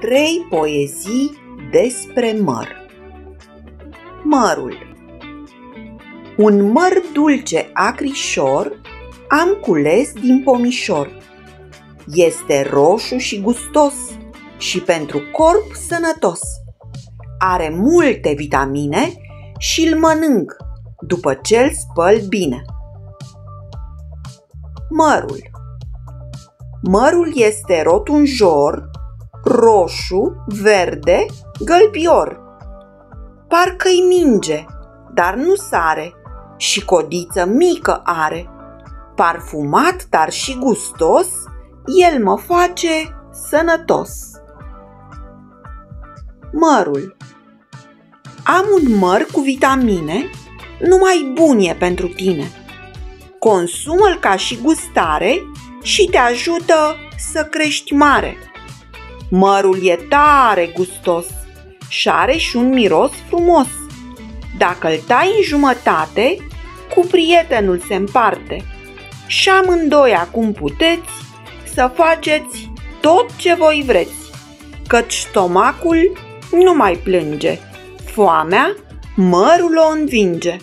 Trei poezii despre măr Mărul Un măr dulce acrișor am cules din pomișor. Este roșu și gustos și pentru corp sănătos. Are multe vitamine și îl mănânc după ce îl spăl bine. Mărul Mărul este rotunjor, roșu, verde, gălbior. Parcă-i minge, dar nu sare și codiță mică are. Parfumat, dar și gustos, el mă face sănătos. Mărul Am un măr cu vitamine, numai bun e pentru tine. Consumă-l ca și gustare și te ajută să crești mare. Mărul e tare gustos și are și un miros frumos. Dacă îl tai în jumătate, cu prietenul se împarte. Și amândoi acum puteți să faceți tot ce voi vreți, căci stomacul nu mai plânge. Foamea mărul o învinge.